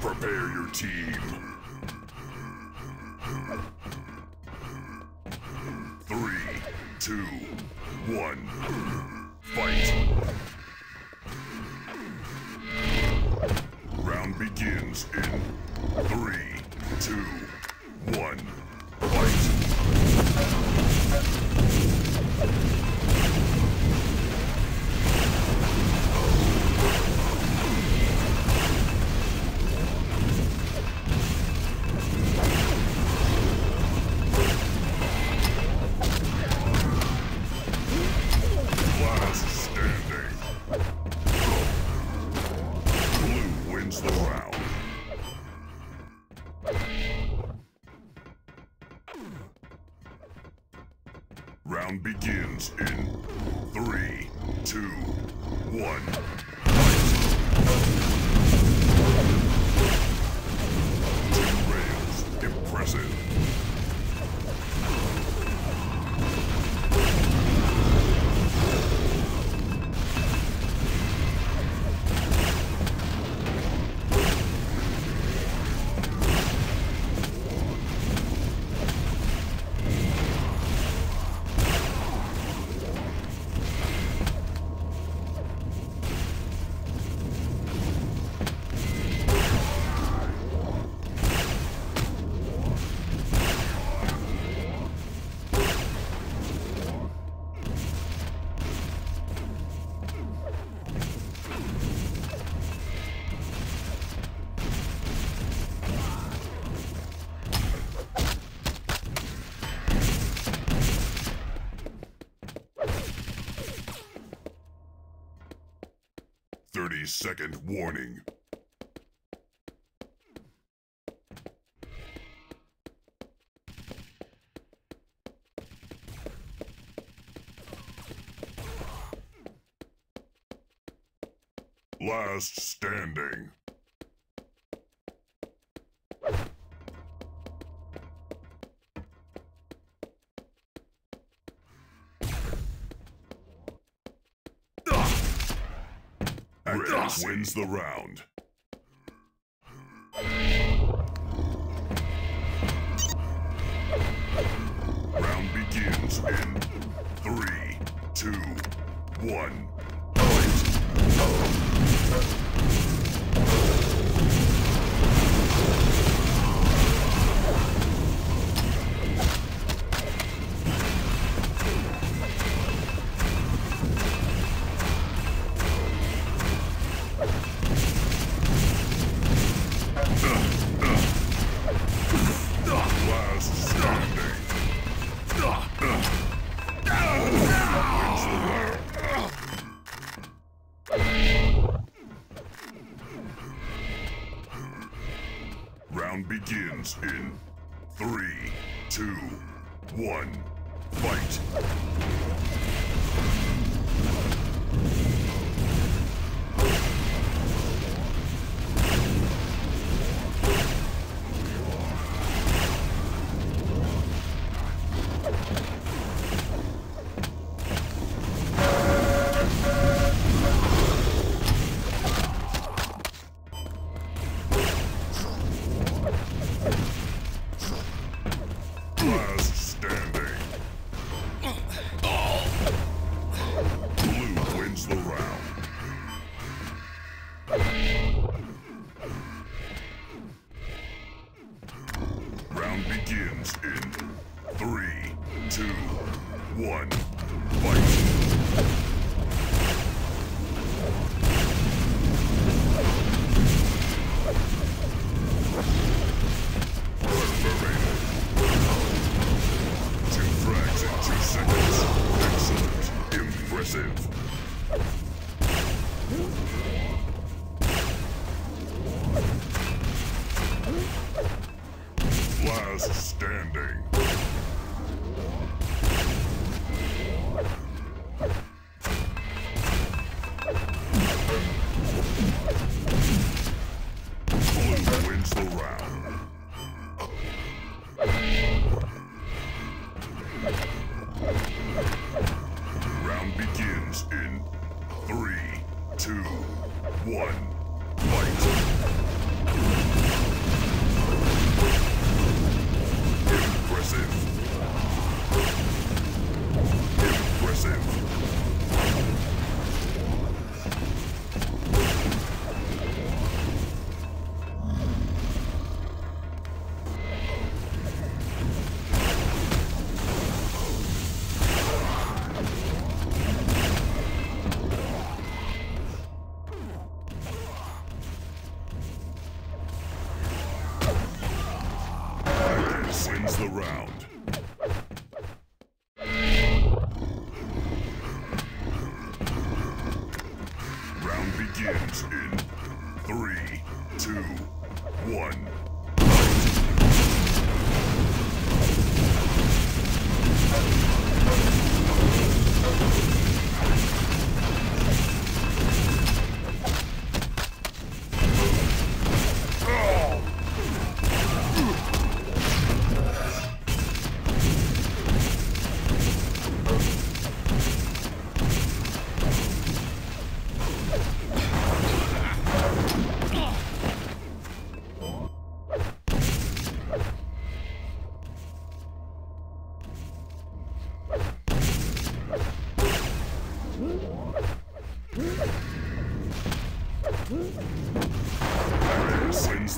Prepare your team. Three, two, one, fight. Round begins in three, two, one, fight. Second warning. Last standing. Wins the round. Round begins in three, two, one. Fight! Begins in three, two, one, fight.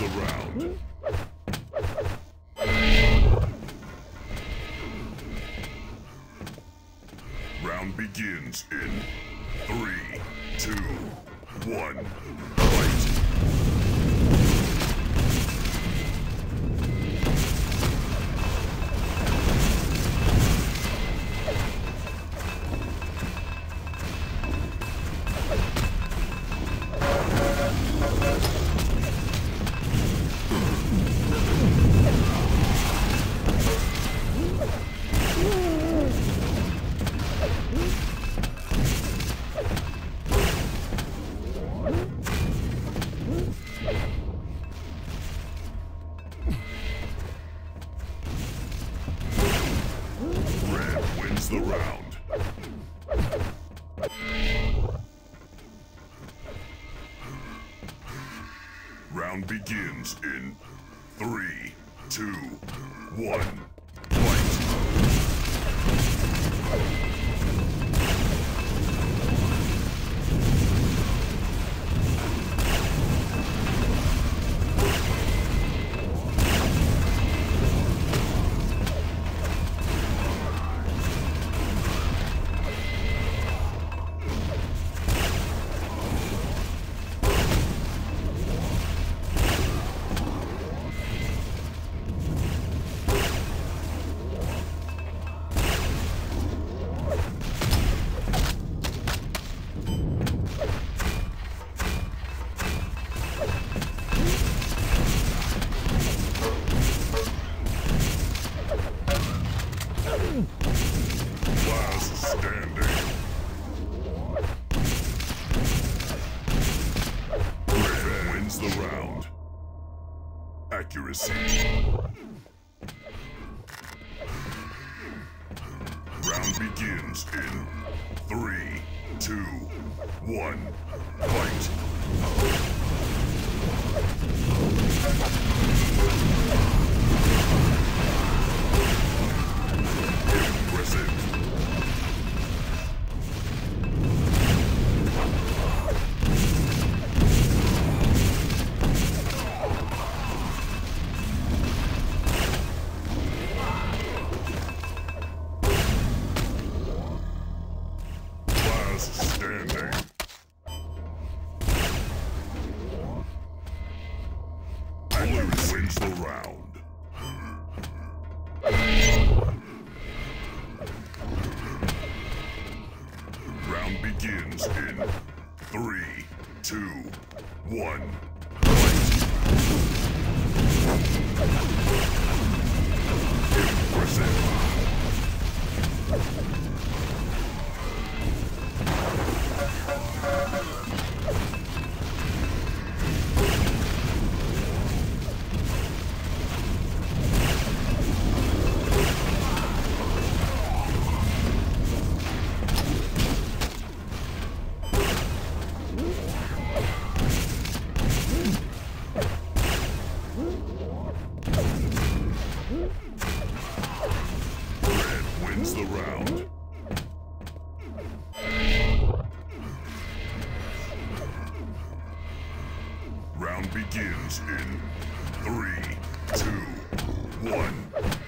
the round. begins in three, two, one, fight! begins in three, two, one, fight! Impressive. begins in three, two, one.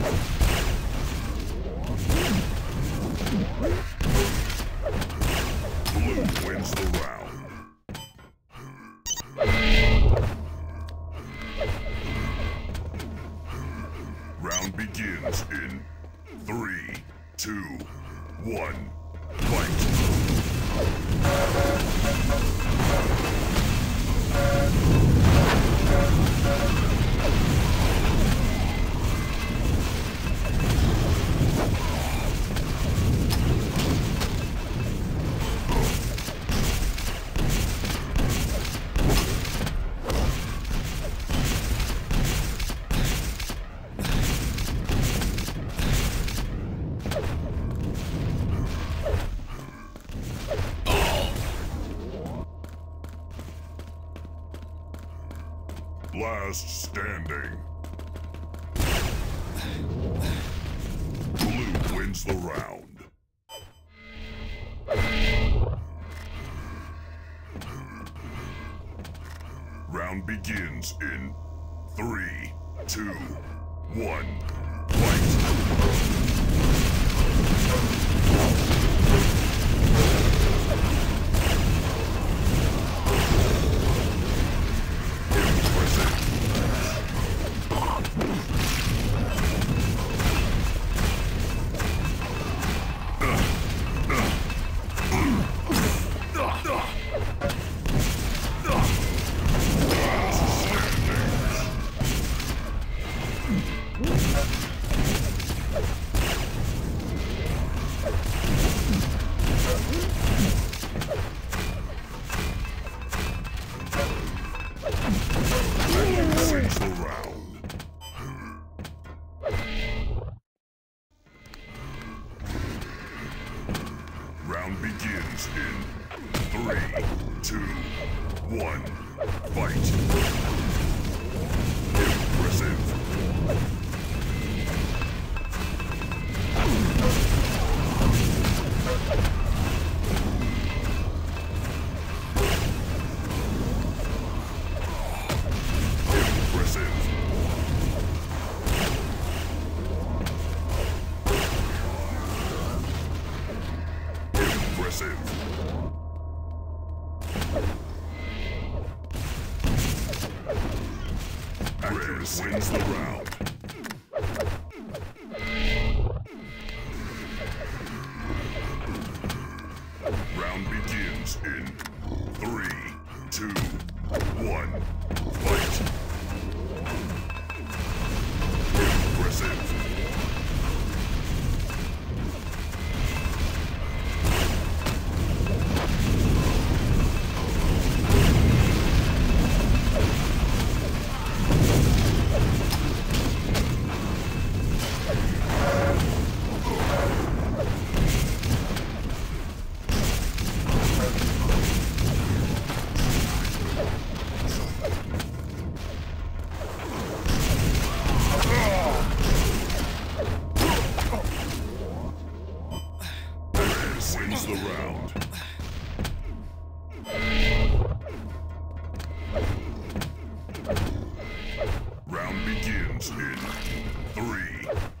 Let's go. countdown begins in three, two, one, fight! One, fight! Red wins the round.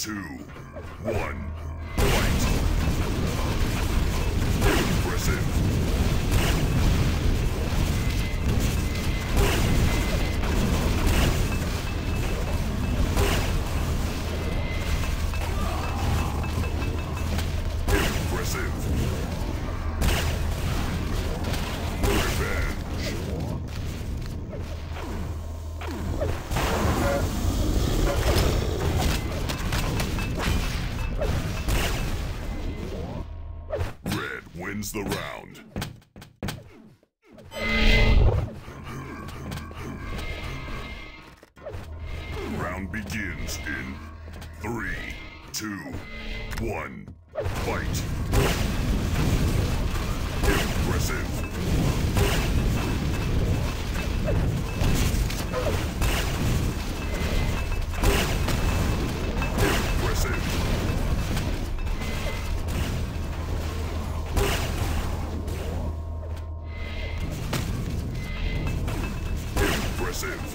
two, one, point. Impressive! Wins the round. Round begins in three, two, one, Impressive.